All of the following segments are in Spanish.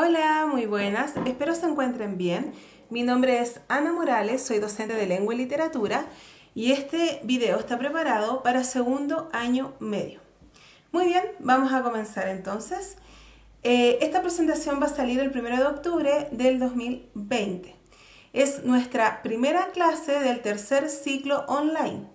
Hola, muy buenas. Espero se encuentren bien. Mi nombre es Ana Morales, soy docente de lengua y literatura y este video está preparado para segundo año medio. Muy bien, vamos a comenzar entonces. Eh, esta presentación va a salir el 1 de octubre del 2020. Es nuestra primera clase del tercer ciclo online.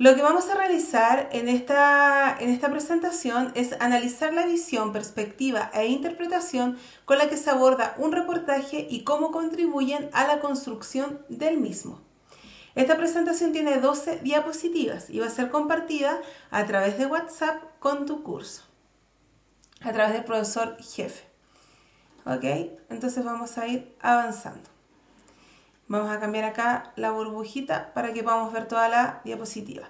Lo que vamos a realizar en esta, en esta presentación es analizar la visión, perspectiva e interpretación con la que se aborda un reportaje y cómo contribuyen a la construcción del mismo. Esta presentación tiene 12 diapositivas y va a ser compartida a través de WhatsApp con tu curso, a través del profesor jefe. ¿Ok? Entonces vamos a ir avanzando. Vamos a cambiar acá la burbujita para que podamos ver toda la diapositiva.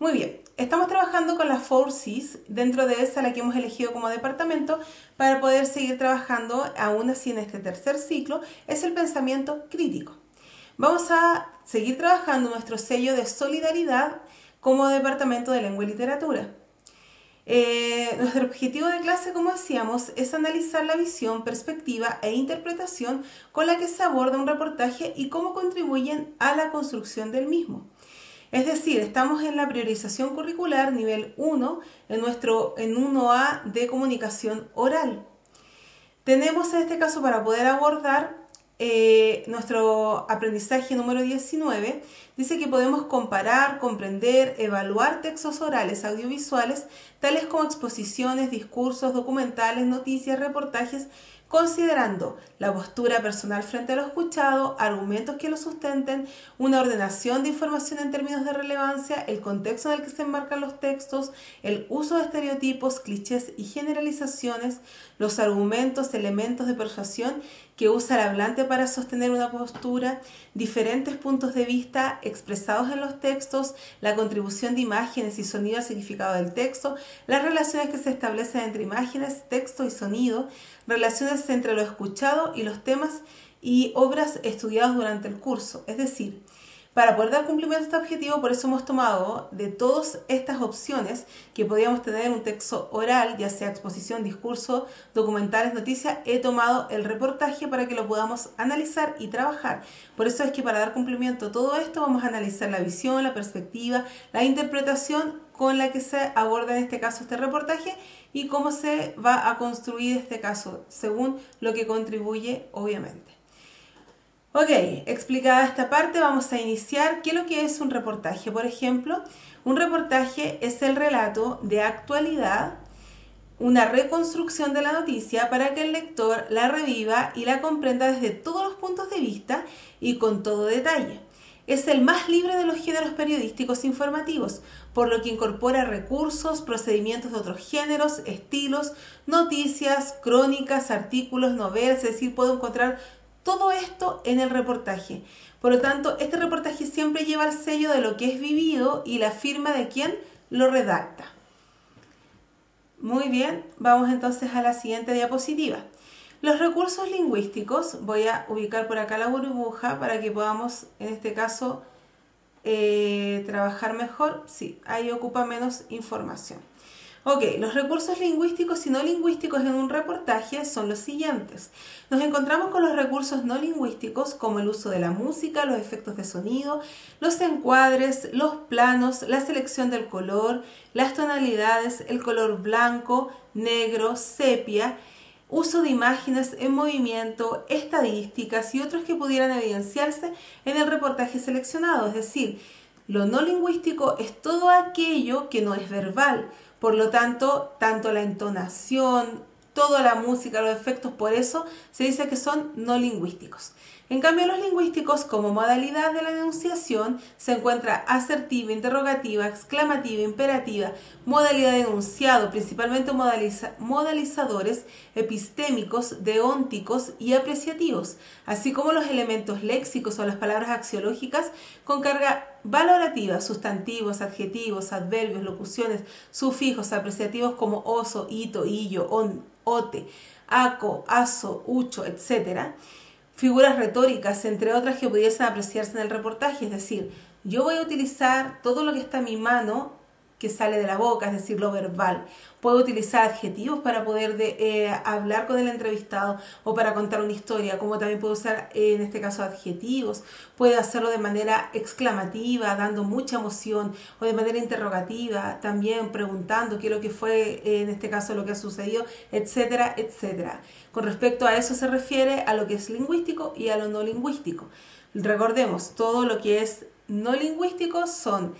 Muy bien, estamos trabajando con las 4Cs, dentro de esa la que hemos elegido como departamento para poder seguir trabajando aún así en este tercer ciclo, es el pensamiento crítico. Vamos a seguir trabajando nuestro sello de solidaridad como departamento de lengua y literatura. Eh, nuestro objetivo de clase, como decíamos, es analizar la visión, perspectiva e interpretación con la que se aborda un reportaje y cómo contribuyen a la construcción del mismo. Es decir, estamos en la priorización curricular nivel 1 en nuestro en 1A de comunicación oral. Tenemos en este caso para poder abordar eh, nuestro aprendizaje número 19 dice que podemos comparar, comprender, evaluar textos orales audiovisuales, tales como exposiciones, discursos, documentales, noticias, reportajes considerando la postura personal frente a lo escuchado, argumentos que lo sustenten, una ordenación de información en términos de relevancia, el contexto en el que se enmarcan los textos, el uso de estereotipos, clichés y generalizaciones, los argumentos, elementos de persuasión que usa el hablante para sostener una postura, diferentes puntos de vista expresados en los textos, la contribución de imágenes y sonido al significado del texto, las relaciones que se establecen entre imágenes, texto y sonido, relaciones entre lo escuchado y los temas y obras estudiados durante el curso. Es decir, para poder dar cumplimiento a este objetivo, por eso hemos tomado de todas estas opciones que podíamos tener en un texto oral, ya sea exposición, discurso, documentales, noticias, he tomado el reportaje para que lo podamos analizar y trabajar. Por eso es que para dar cumplimiento a todo esto vamos a analizar la visión, la perspectiva, la interpretación con la que se aborda en este caso este reportaje y cómo se va a construir este caso según lo que contribuye obviamente. Ok, explicada esta parte, vamos a iniciar qué es lo que es un reportaje. Por ejemplo, un reportaje es el relato de actualidad, una reconstrucción de la noticia para que el lector la reviva y la comprenda desde todos los puntos de vista y con todo detalle. Es el más libre de los géneros periodísticos informativos, por lo que incorpora recursos, procedimientos de otros géneros, estilos, noticias, crónicas, artículos, novelas, es decir, puedo encontrar todo esto en el reportaje. Por lo tanto, este reportaje siempre lleva el sello de lo que es vivido y la firma de quien lo redacta. Muy bien, vamos entonces a la siguiente diapositiva. Los recursos lingüísticos, voy a ubicar por acá la burbuja para que podamos, en este caso, eh, trabajar mejor. Sí, ahí ocupa menos información. Ok, los recursos lingüísticos y no lingüísticos en un reportaje son los siguientes. Nos encontramos con los recursos no lingüísticos como el uso de la música, los efectos de sonido, los encuadres, los planos, la selección del color, las tonalidades, el color blanco, negro, sepia, uso de imágenes en movimiento, estadísticas y otros que pudieran evidenciarse en el reportaje seleccionado. Es decir, lo no lingüístico es todo aquello que no es verbal por lo tanto, tanto la entonación, toda la música, los efectos, por eso se dice que son no lingüísticos. En cambio, los lingüísticos, como modalidad de la enunciación, se encuentra asertiva, interrogativa, exclamativa, imperativa, modalidad de enunciado, principalmente modalizadores epistémicos, deónticos y apreciativos, así como los elementos léxicos o las palabras axiológicas con carga valorativa, sustantivos, adjetivos, adverbios, locuciones, sufijos, apreciativos como oso, hito, illo, on, ote, aco, aso, ucho, etc figuras retóricas, entre otras que pudiesen apreciarse en el reportaje. Es decir, yo voy a utilizar todo lo que está en mi mano que sale de la boca, es decir, lo verbal. Puede utilizar adjetivos para poder de, eh, hablar con el entrevistado o para contar una historia, como también puede usar eh, en este caso adjetivos. Puede hacerlo de manera exclamativa, dando mucha emoción, o de manera interrogativa, también preguntando qué es lo que fue eh, en este caso lo que ha sucedido, etcétera, etcétera. Con respecto a eso se refiere a lo que es lingüístico y a lo no lingüístico. Recordemos, todo lo que es no lingüístico son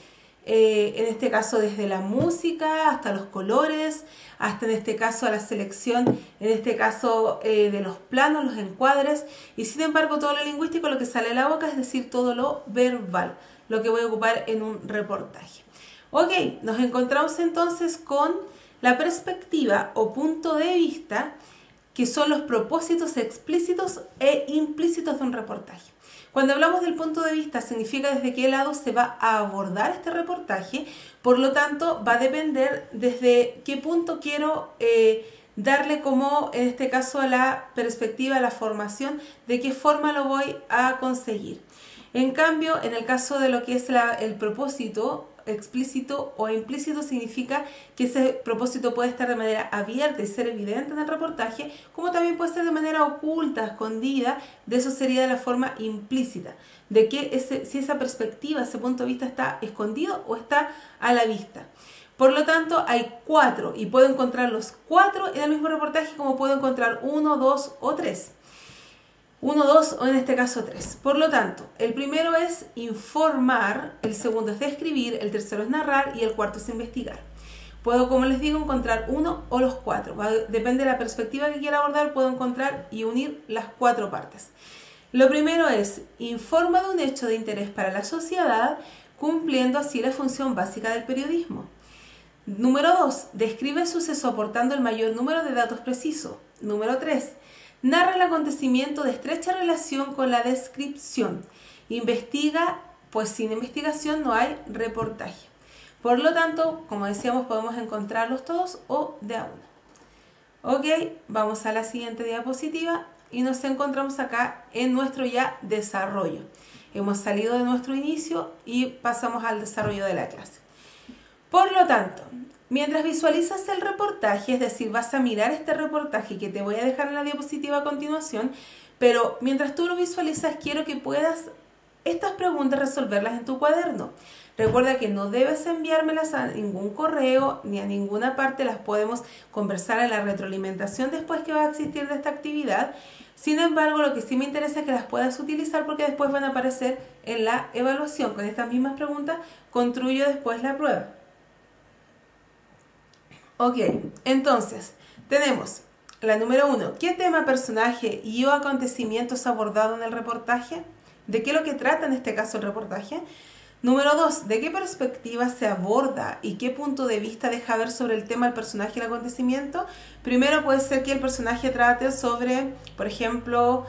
eh, en este caso desde la música hasta los colores, hasta en este caso a la selección, en este caso eh, de los planos, los encuadres, y sin embargo todo lo lingüístico, lo que sale de la boca, es decir, todo lo verbal, lo que voy a ocupar en un reportaje. Ok, nos encontramos entonces con la perspectiva o punto de vista, que son los propósitos explícitos e implícitos de un reportaje. Cuando hablamos del punto de vista, significa desde qué lado se va a abordar este reportaje, por lo tanto va a depender desde qué punto quiero eh, darle como, en este caso, a la perspectiva, a la formación, de qué forma lo voy a conseguir. En cambio, en el caso de lo que es el propósito, explícito o implícito significa que ese propósito puede estar de manera abierta y ser evidente en el reportaje, como también puede ser de manera oculta, escondida, de eso sería de la forma implícita, de que ese, si esa perspectiva, ese punto de vista está escondido o está a la vista. Por lo tanto, hay cuatro y puedo encontrar los cuatro en el mismo reportaje como puedo encontrar uno, dos o tres. 1, 2 o en este caso 3. Por lo tanto, el primero es informar, el segundo es describir, el tercero es narrar y el cuarto es investigar. Puedo, como les digo, encontrar uno o los cuatro. Depende de la perspectiva que quiera abordar, puedo encontrar y unir las cuatro partes. Lo primero es informa de un hecho de interés para la sociedad, cumpliendo así la función básica del periodismo. Número 2. Describe el suceso aportando el mayor número de datos precisos. Número 3 narra el acontecimiento de estrecha relación con la descripción. Investiga, pues sin investigación no hay reportaje. Por lo tanto, como decíamos, podemos encontrarlos todos o de a uno. Ok, vamos a la siguiente diapositiva y nos encontramos acá en nuestro ya desarrollo. Hemos salido de nuestro inicio y pasamos al desarrollo de la clase. Por lo tanto, Mientras visualizas el reportaje, es decir, vas a mirar este reportaje que te voy a dejar en la diapositiva a continuación, pero mientras tú lo visualizas, quiero que puedas estas preguntas resolverlas en tu cuaderno. Recuerda que no debes enviármelas a ningún correo ni a ninguna parte, las podemos conversar en la retroalimentación después que va a existir de esta actividad. Sin embargo, lo que sí me interesa es que las puedas utilizar porque después van a aparecer en la evaluación. Con estas mismas preguntas construyo después la prueba. Ok, entonces, tenemos la número uno. ¿Qué tema, personaje y o acontecimientos abordado en el reportaje? ¿De qué es lo que trata en este caso el reportaje? Número dos, ¿de qué perspectiva se aborda y qué punto de vista deja ver sobre el tema el personaje y el acontecimiento? Primero puede ser que el personaje trate sobre, por ejemplo,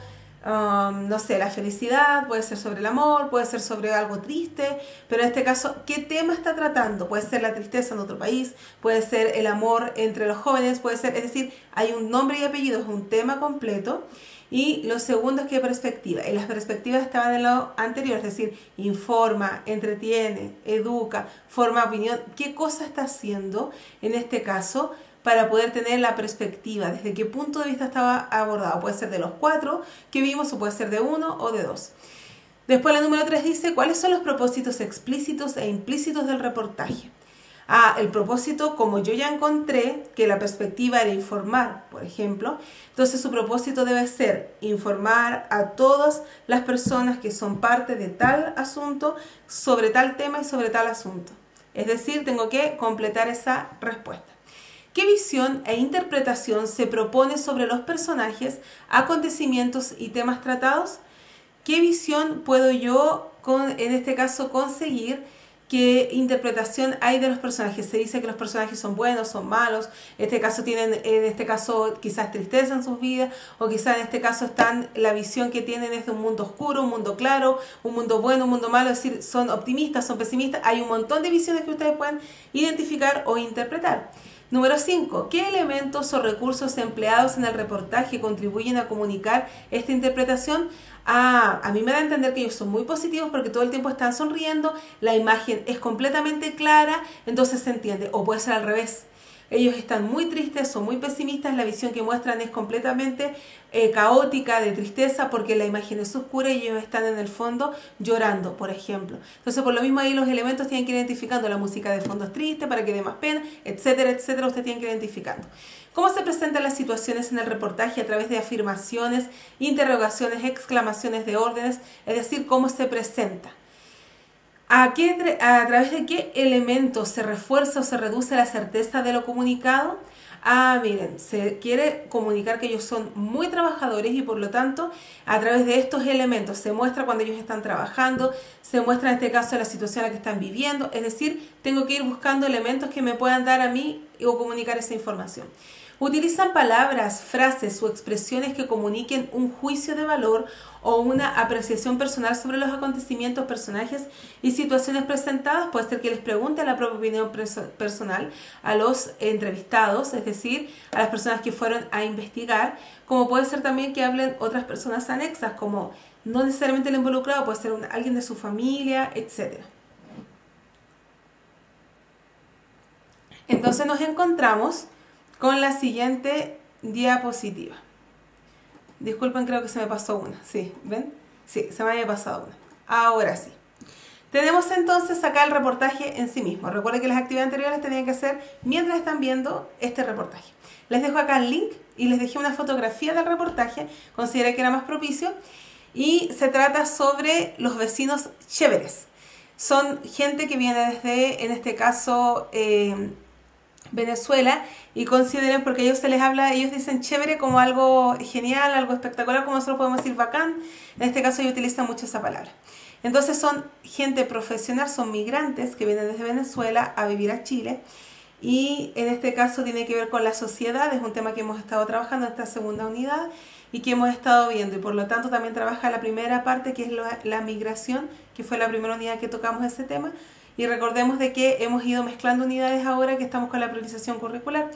Um, no sé, la felicidad, puede ser sobre el amor, puede ser sobre algo triste, pero en este caso, ¿qué tema está tratando? Puede ser la tristeza en otro país, puede ser el amor entre los jóvenes, puede ser, es decir, hay un nombre y apellido, es un tema completo. Y lo segundo es qué perspectiva. Y las perspectivas estaban en lo anterior, es decir, informa, entretiene, educa, forma opinión. ¿Qué cosa está haciendo en este caso? Para poder tener la perspectiva, desde qué punto de vista estaba abordado. Puede ser de los cuatro que vimos o puede ser de uno o de dos. Después la número tres dice cuáles son los propósitos explícitos e implícitos del reportaje. Ah, el propósito, como yo ya encontré que la perspectiva era informar, por ejemplo, entonces su propósito debe ser informar a todas las personas que son parte de tal asunto sobre tal tema y sobre tal asunto. Es decir, tengo que completar esa respuesta. ¿Qué visión e interpretación se propone sobre los personajes, acontecimientos y temas tratados? ¿Qué visión puedo yo, en este caso, conseguir? ¿Qué interpretación hay de los personajes? Se dice que los personajes son buenos, son malos, en este caso tienen, en este caso quizás tristeza en sus vidas, o quizás en este caso están, la visión que tienen es de un mundo oscuro, un mundo claro, un mundo bueno, un mundo malo, es decir, son optimistas, son pesimistas, hay un montón de visiones que ustedes pueden identificar o interpretar. Número 5. ¿Qué elementos o recursos empleados en el reportaje contribuyen a comunicar esta interpretación? Ah, a mí me da a entender que ellos son muy positivos porque todo el tiempo están sonriendo, la imagen es completamente clara, entonces se entiende. O puede ser al revés ellos están muy tristes, son muy pesimistas, la visión que muestran es completamente eh, caótica, de tristeza, porque la imagen es oscura y ellos están en el fondo llorando, por ejemplo. Entonces, por lo mismo ahí los elementos tienen que ir identificando la música de fondo es triste para que dé más pena, etcétera, etcétera, usted tiene que ir identificando. ¿Cómo se presentan las situaciones en el reportaje a través de afirmaciones, interrogaciones, exclamaciones de órdenes? Es decir, cómo se presenta. ¿A, qué, ¿A través de qué elementos se refuerza o se reduce la certeza de lo comunicado? Ah, miren, se quiere comunicar que ellos son muy trabajadores y por lo tanto a través de estos elementos se muestra cuando ellos están trabajando, se muestra en este caso la situación en la que están viviendo, es decir, tengo que ir buscando elementos que me puedan dar a mí o comunicar esa información. Utilizan palabras, frases o expresiones que comuniquen un juicio de valor o una apreciación personal sobre los acontecimientos, personajes y situaciones presentadas. Puede ser que les pregunte la propia opinión personal a los entrevistados, es decir, a las personas que fueron a investigar, como puede ser también que hablen otras personas anexas, como no necesariamente el involucrado, puede ser alguien de su familia, etc. Entonces nos encontramos con la siguiente diapositiva. Disculpen, creo que se me pasó una. Sí, ¿ven? Sí, se me había pasado una. Ahora sí. Tenemos entonces acá el reportaje en sí mismo. Recuerden que las actividades anteriores tenían que hacer mientras están viendo este reportaje. Les dejo acá el link y les dejé una fotografía del reportaje. Consideré que era más propicio. Y se trata sobre los vecinos chéveres. Son gente que viene desde, en este caso, eh, Venezuela y consideren, porque ellos se les habla, ellos dicen chévere como algo genial, algo espectacular, como nosotros podemos decir bacán, en este caso ellos utilizan mucho esa palabra. Entonces son gente profesional, son migrantes que vienen desde Venezuela a vivir a Chile y en este caso tiene que ver con la sociedad, es un tema que hemos estado trabajando en esta segunda unidad y que hemos estado viendo. Y por lo tanto también trabaja la primera parte que es la, la migración, que fue la primera unidad que tocamos ese tema y recordemos de que hemos ido mezclando unidades ahora que estamos con la priorización curricular.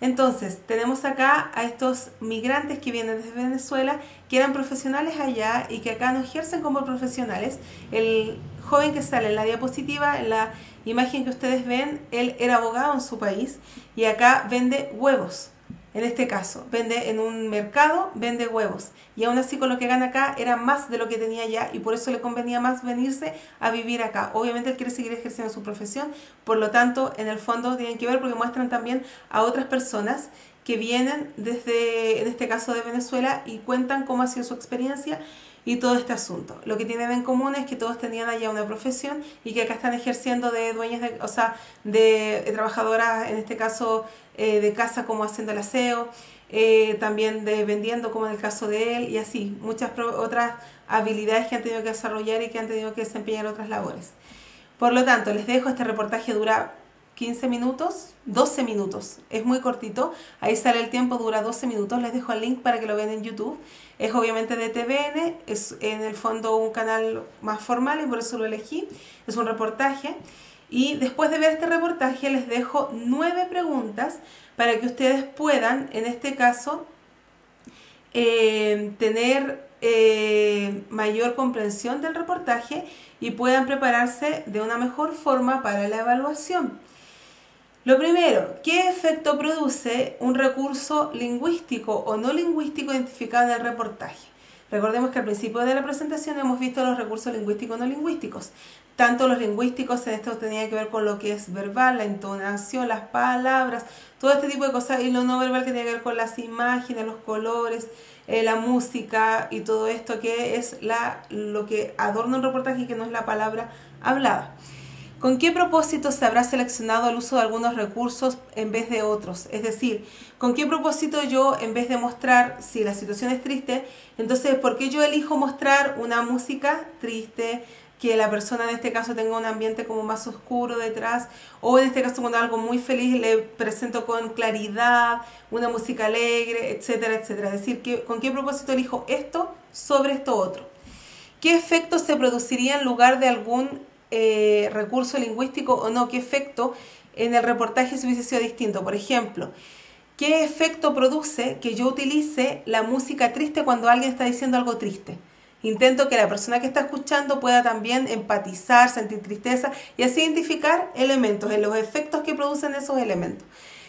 Entonces, tenemos acá a estos migrantes que vienen desde Venezuela, que eran profesionales allá y que acá no ejercen como profesionales. El joven que sale en la diapositiva, en la imagen que ustedes ven, él era abogado en su país y acá vende huevos en este caso, vende en un mercado, vende huevos. Y aún así con lo que gana acá era más de lo que tenía ya y por eso le convenía más venirse a vivir acá. Obviamente él quiere seguir ejerciendo su profesión, por lo tanto en el fondo tienen que ver porque muestran también a otras personas que vienen desde, en este caso de Venezuela y cuentan cómo ha sido su experiencia y todo este asunto. Lo que tienen en común es que todos tenían allá una profesión y que acá están ejerciendo de dueñas, de, o sea, de, trabajadoras, en este caso eh, de casa como haciendo el aseo, eh, también de vendiendo como en el caso de él y así, muchas otras habilidades que han tenido que desarrollar y que han tenido que desempeñar otras labores. Por lo tanto, les dejo, este reportaje dura 15 minutos, 12 minutos, es muy cortito, ahí sale el tiempo, dura 12 minutos, les dejo el link para que lo vean en YouTube, es obviamente de TVN, es en el fondo un canal más formal y por eso lo elegí, es un reportaje. Y después de ver este reportaje les dejo nueve preguntas para que ustedes puedan, en este caso, eh, tener eh, mayor comprensión del reportaje y puedan prepararse de una mejor forma para la evaluación. Lo primero, ¿qué efecto produce un recurso lingüístico o no lingüístico identificado en el reportaje? Recordemos que al principio de la presentación hemos visto los recursos lingüísticos no lingüísticos. Tanto los lingüísticos, en esto tenía que ver con lo que es verbal, la entonación, las palabras, todo este tipo de cosas, y lo no verbal que tiene que ver con las imágenes, los colores, eh, la música y todo esto que es la, lo que adorna un reportaje y que no es la palabra hablada. ¿Con qué propósito se habrá seleccionado el uso de algunos recursos en vez de otros? Es decir, ¿con qué propósito yo, en vez de mostrar si la situación es triste, entonces, ¿por qué yo elijo mostrar una música triste? que la persona en este caso tenga un ambiente como más oscuro detrás, o en este caso cuando algo muy feliz le presento con claridad, una música alegre, etcétera, etcétera. Es decir, ¿con qué propósito elijo esto sobre esto otro? ¿Qué efecto se produciría en lugar de algún eh, recurso lingüístico o no, qué efecto en el reportaje si hubiese sido distinto. Por ejemplo, ¿qué efecto produce que yo utilice la música triste cuando alguien está diciendo algo triste? Intento que la persona que está escuchando pueda también empatizar, sentir tristeza y así identificar elementos, en los efectos que producen esos elementos.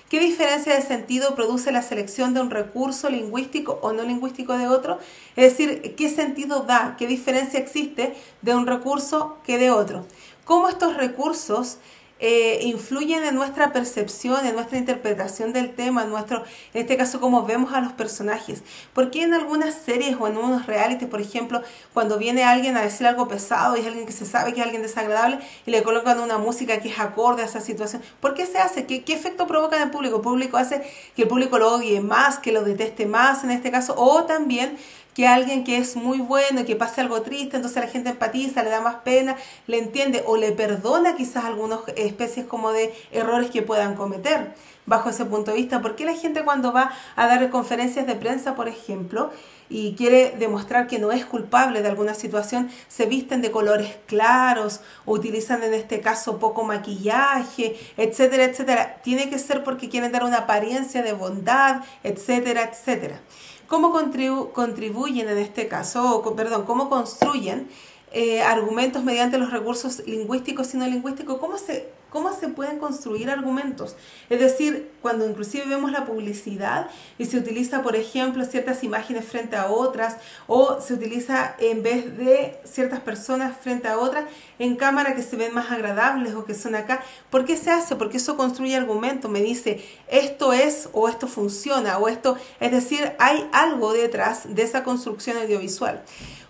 ¿Qué diferencia de sentido produce la selección de un recurso lingüístico o no lingüístico de otro? Es decir, ¿qué sentido da? ¿Qué diferencia existe de un recurso que de otro? ¿Cómo estos recursos eh, influyen en nuestra percepción, en nuestra interpretación del tema, en nuestro, en este caso, cómo vemos a los personajes. Porque en algunas series o en unos realities, por ejemplo, cuando viene alguien a decir algo pesado y es alguien que se sabe que es alguien desagradable y le colocan una música que es acorde a esa situación, ¿por qué se hace? ¿Qué, qué efecto provoca en el público? El público hace que el público lo odie más, que lo deteste más en este caso, o también que alguien que es muy bueno y que pase algo triste, entonces la gente empatiza, le da más pena, le entiende o le perdona quizás algunas especies como de errores que puedan cometer bajo ese punto de vista. ¿Por qué la gente cuando va a dar conferencias de prensa, por ejemplo, y quiere demostrar que no es culpable de alguna situación, se visten de colores claros o utilizan en este caso poco maquillaje, etcétera, etcétera? Tiene que ser porque quieren dar una apariencia de bondad, etcétera, etcétera. ¿Cómo contribuyen en este caso, o, perdón, cómo construyen eh, argumentos mediante los recursos lingüísticos y no lingüísticos? ¿Cómo se cómo se pueden construir argumentos. Es decir, cuando inclusive vemos la publicidad y se utiliza, por ejemplo, ciertas imágenes frente a otras o se utiliza en vez de ciertas personas frente a otras en cámara que se ven más agradables o que son acá. ¿Por qué se hace? Porque eso construye argumentos. Me dice, esto es o esto funciona o esto, es decir, hay algo detrás de esa construcción audiovisual.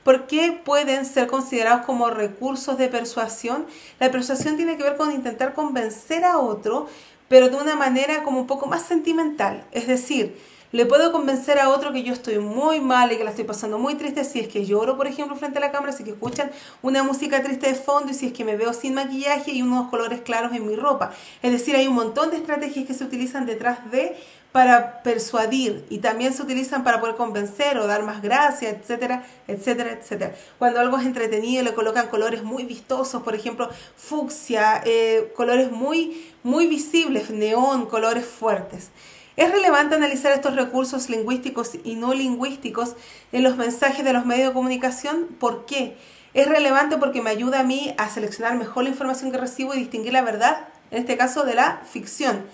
¿Por qué pueden ser considerados como recursos de persuasión? La persuasión tiene que ver con intentar convencer a otro, pero de una manera como un poco más sentimental. Es decir, le puedo convencer a otro que yo estoy muy mal y que la estoy pasando muy triste si es que lloro, por ejemplo, frente a la cámara, si es que escuchan una música triste de fondo y si es que me veo sin maquillaje y unos colores claros en mi ropa. Es decir, hay un montón de estrategias que se utilizan detrás de para persuadir y también se utilizan para poder convencer o dar más gracia, etcétera, etcétera, etcétera. Cuando algo es entretenido le colocan colores muy vistosos, por ejemplo, fucsia, eh, colores muy, muy visibles, neón, colores fuertes. Es relevante analizar estos recursos lingüísticos y no lingüísticos en los mensajes de los medios de comunicación. ¿Por qué? Es relevante porque me ayuda a mí a seleccionar mejor la información que recibo y distinguir la verdad, en este caso de la ficción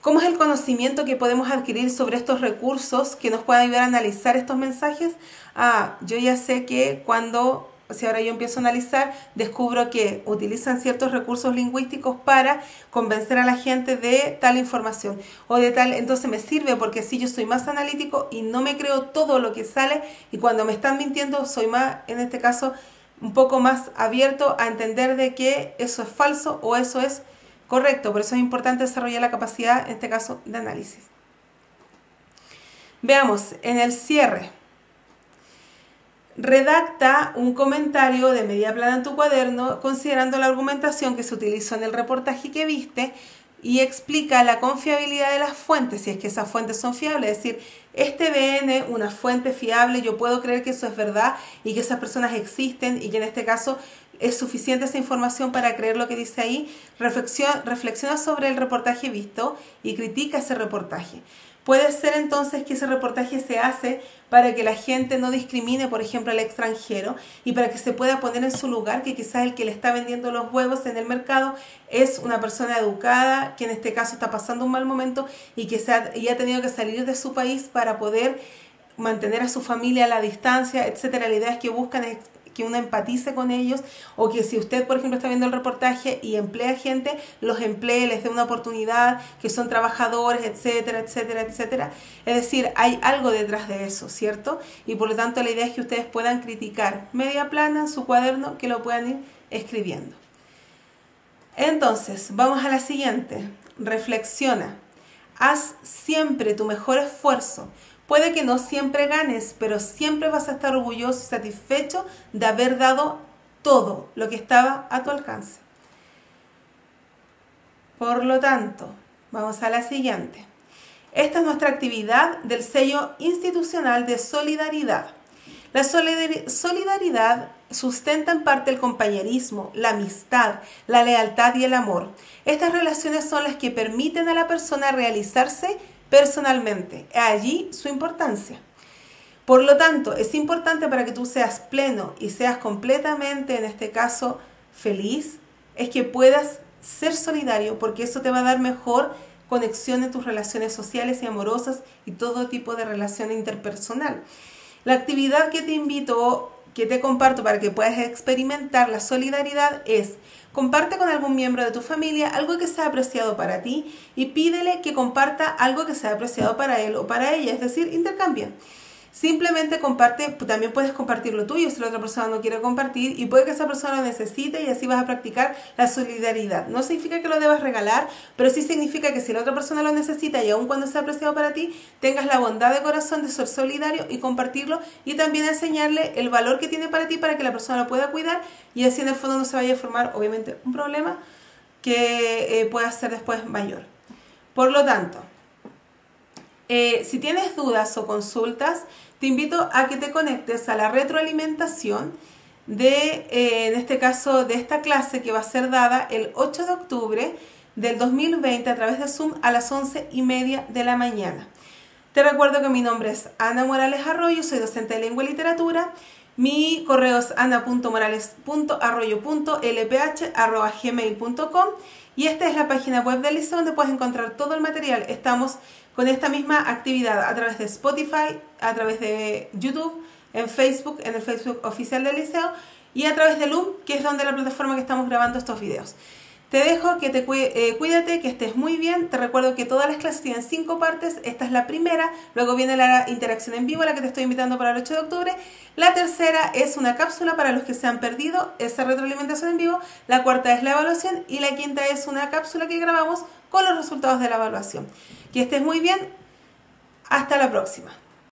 ¿Cómo es el conocimiento que podemos adquirir sobre estos recursos que nos puedan ayudar a analizar estos mensajes? Ah, yo ya sé que cuando, si ahora yo empiezo a analizar, descubro que utilizan ciertos recursos lingüísticos para convencer a la gente de tal información o de tal, entonces me sirve porque así yo soy más analítico y no me creo todo lo que sale y cuando me están mintiendo soy más, en este caso, un poco más abierto a entender de que eso es falso o eso es Correcto, por eso es importante desarrollar la capacidad, en este caso, de análisis. Veamos, en el cierre, redacta un comentario de media plana en tu cuaderno considerando la argumentación que se utilizó en el reportaje que viste y explica la confiabilidad de las fuentes, si es que esas fuentes son fiables, es decir, este BN, una fuente fiable, yo puedo creer que eso es verdad y que esas personas existen y que en este caso es suficiente esa información para creer lo que dice ahí, reflexiona, reflexiona sobre el reportaje visto y critica ese reportaje. Puede ser entonces que ese reportaje se hace para que la gente no discrimine, por ejemplo, al extranjero y para que se pueda poner en su lugar que quizás el que le está vendiendo los huevos en el mercado es una persona educada que en este caso está pasando un mal momento y que se ha, ha tenido que salir de su país para poder mantener a su familia a la distancia, etcétera. La idea es que buscan que uno empatice con ellos o que si usted, por ejemplo, está viendo el reportaje y emplea gente, los emplee, les dé una oportunidad, que son trabajadores, etcétera, etcétera, etcétera. Es decir, hay algo detrás de eso, ¿cierto? Y por lo tanto la idea es que ustedes puedan criticar media plana su cuaderno, que lo puedan ir escribiendo. Entonces, vamos a la siguiente. Reflexiona. Haz siempre tu mejor esfuerzo Puede que no siempre ganes, pero siempre vas a estar orgulloso y satisfecho de haber dado todo lo que estaba a tu alcance. Por lo tanto, vamos a la siguiente. Esta es nuestra actividad del sello institucional de solidaridad. La solidaridad sustenta en parte el compañerismo, la amistad, la lealtad y el amor. Estas relaciones son las que permiten a la persona realizarse personalmente. Allí su importancia. Por lo tanto, es importante para que tú seas pleno y seas completamente, en este caso, feliz, es que puedas ser solidario, porque eso te va a dar mejor conexión en tus relaciones sociales y amorosas y todo tipo de relación interpersonal. La actividad que te invito, que te comparto para que puedas experimentar la solidaridad es comparte con algún miembro de tu familia algo que sea apreciado para ti y pídele que comparta algo que sea apreciado para él o para ella, es decir, intercambia. Simplemente comparte, también puedes compartir lo tuyo si la otra persona no quiere compartir y puede que esa persona lo necesite y así vas a practicar la solidaridad. No significa que lo debas regalar, pero sí significa que si la otra persona lo necesita y aun cuando sea apreciado para ti, tengas la bondad de corazón de ser solidario y compartirlo y también enseñarle el valor que tiene para ti para que la persona lo pueda cuidar y así en el fondo no se vaya a formar obviamente un problema que eh, pueda ser después mayor. Por lo tanto, eh, si tienes dudas o consultas, te invito a que te conectes a la retroalimentación de, eh, en este caso, de esta clase que va a ser dada el 8 de octubre del 2020 a través de Zoom a las 11 y media de la mañana. Te recuerdo que mi nombre es Ana Morales Arroyo, soy docente de lengua y literatura. Mi correo es ana.morales.arroyo.lph.gmail.com y esta es la página web del liceo donde puedes encontrar todo el material. Estamos con esta misma actividad a través de Spotify, a través de YouTube, en Facebook, en el Facebook oficial del liceo y a través de Loom, que es donde la plataforma que estamos grabando estos videos. Te dejo que te eh, cuídate, que estés muy bien. Te recuerdo que todas las clases tienen cinco partes. Esta es la primera. Luego viene la interacción en vivo, la que te estoy invitando para el 8 de octubre. La tercera es una cápsula para los que se han perdido esa retroalimentación en vivo. La cuarta es la evaluación. Y la quinta es una cápsula que grabamos con los resultados de la evaluación. Que estés muy bien. Hasta la próxima.